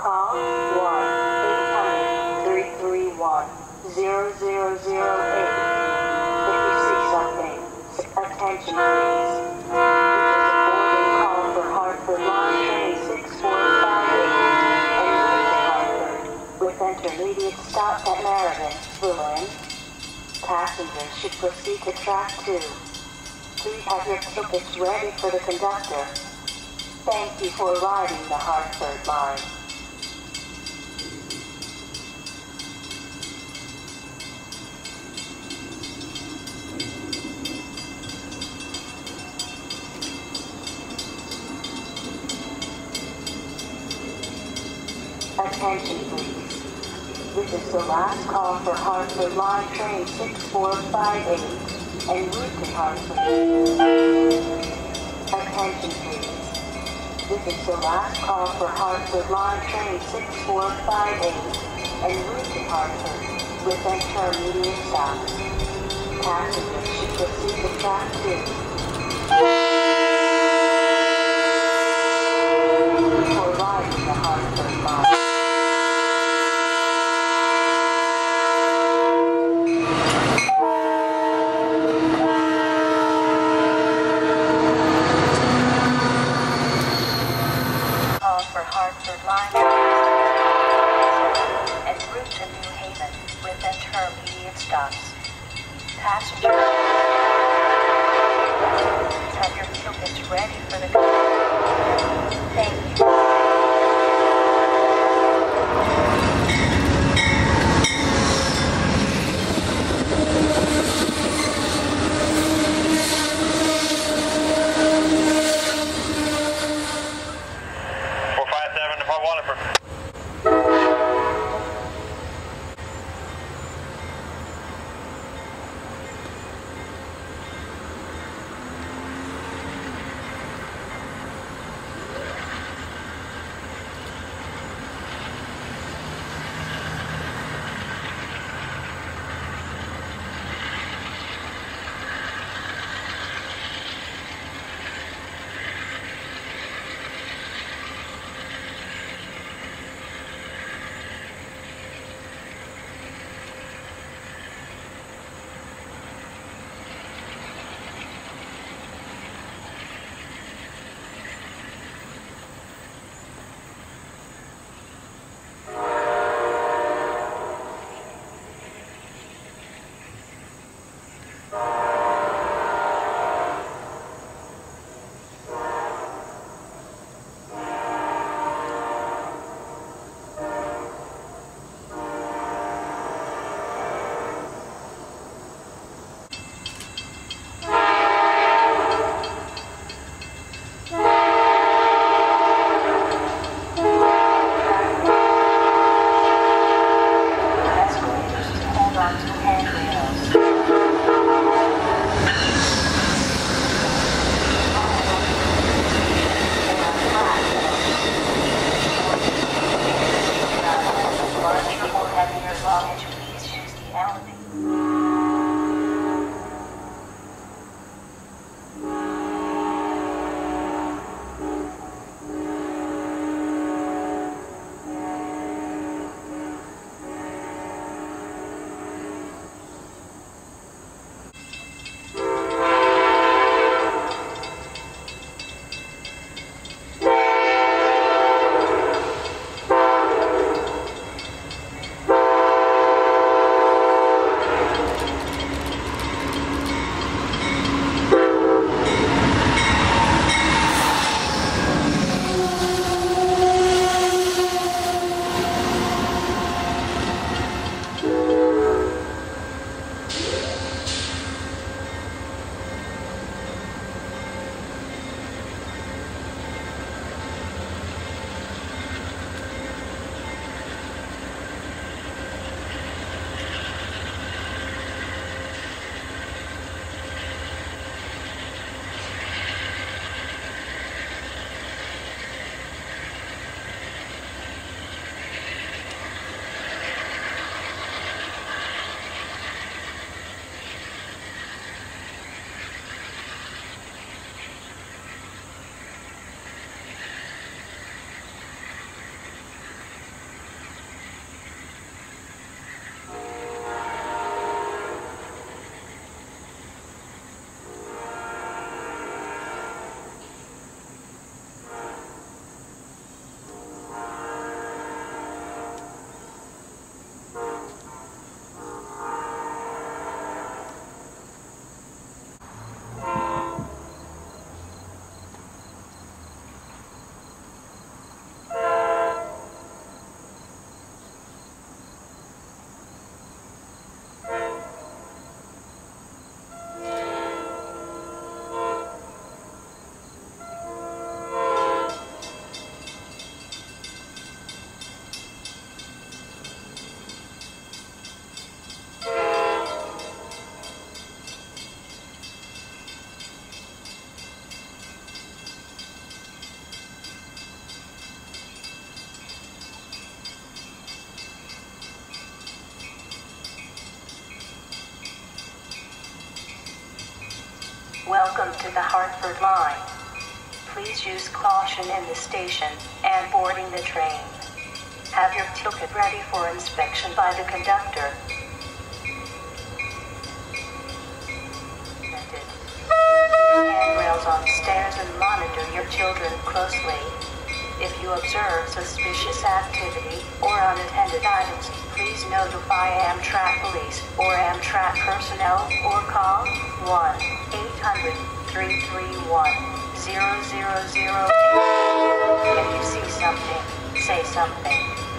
call 1-800-331-0008. If you see something, attention please. This is a boarding call for Hartford Line Train 6458 and route Hartford with intermediate stops at Meriden, Berlin. Passengers should proceed to track 2. Please have your tickets ready for the conductor. Thank you for riding the Hartford line. Attention please. This is the last call for Hartford Line Train 6458 en route to Hartford. Attention please. This is the last call for Hartford Line Train 6458 en route to Hartford with intermediate stops. Passengers should proceed to track 2. For riding the Hartford line. Call for Hartford Line en route to New Haven with intermediate stops. Passengers, have your tickets ready for the. Welcome to the Hartford line. Please use caution in the station and boarding the train. Have your ticket ready for inspection by the conductor. Handrails on stairs and monitor your children closely. Observe suspicious activity or unattended items, please notify Amtrak Police or Amtrak personnel or call 1-800-331-0008. If you see something, say something.